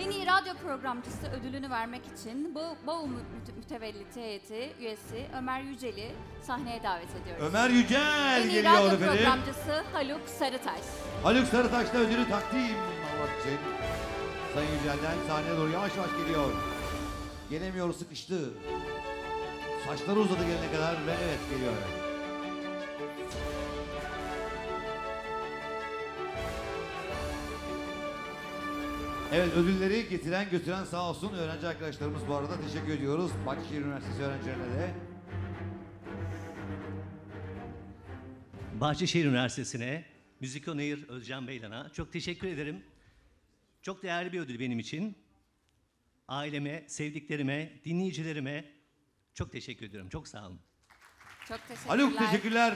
En iyi radyo programcısı ödülünü vermek için bu BAU müte- mütevelliti heyeti üyesi Ömer Yücel'i sahneye davet ediyoruz. Ömer Yücel en iyi geliyor radyo efendim. programcısı Haluk Sarıtaş. Haluk Sarıtaş'ta ödülü takdim almak için. Sayın Yücel'den sahneye doğru yavaş yavaş geliyor. Gelemiyor sıkıştı. Saçları uzadı gelene kadar ve evet geliyor. Evet ödülleri getiren götüren sağ olsun öğrenci arkadaşlarımız bu arada teşekkür ediyoruz. Bahçeşehir Üniversitesi öğrencilerine de. Bahçeşehir Üniversitesi'ne, Müzikonehir Özcan Beylan'a çok teşekkür ederim. Çok değerli bir ödül benim için. Aileme, sevdiklerime, dinleyicilerime çok teşekkür ediyorum. Çok sağ olun. Çok teşekkürler. Haluk teşekkürler.